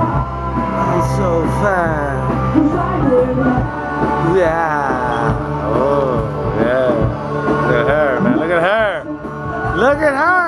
It's so fine. Yeah. Oh, yeah. Look at her, man. Look at her. Look at her.